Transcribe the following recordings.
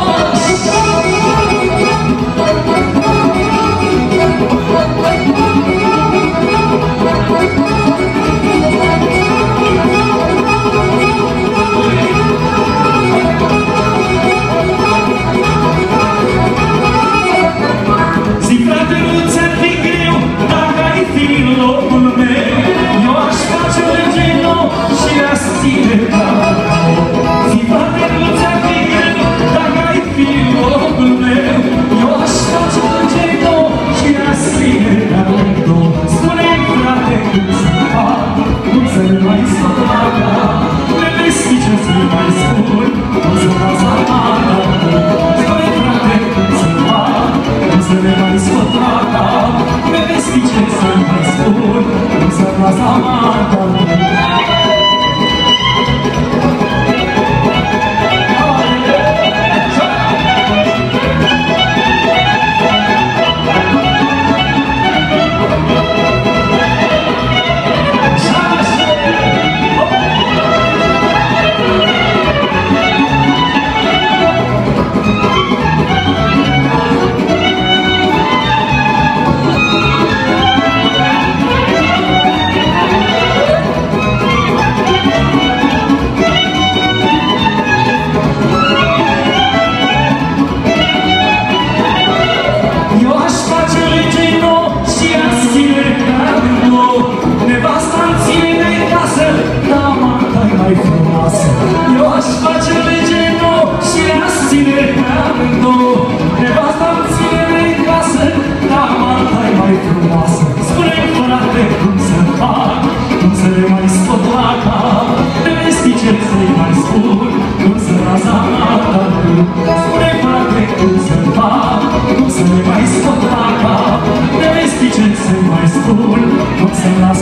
Oh, sama viața mea Spune frate cum să fac Cum să ne mai scot la cap? De vesti ce se mai spun Cum să-mi las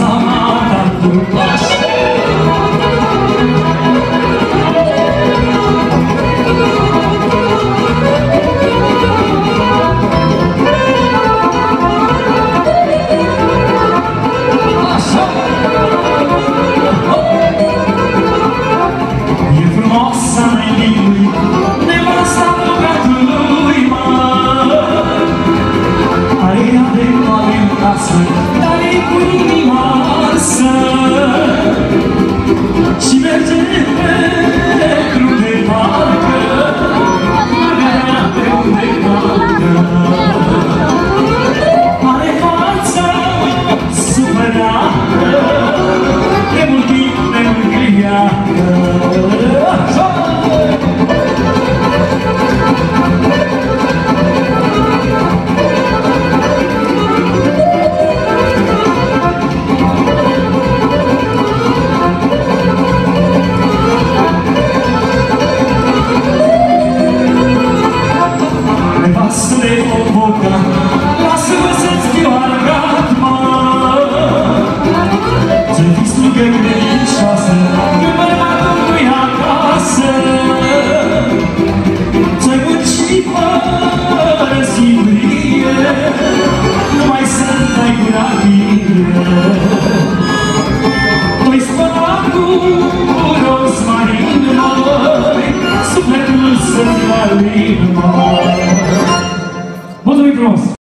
ます。二人ぶりに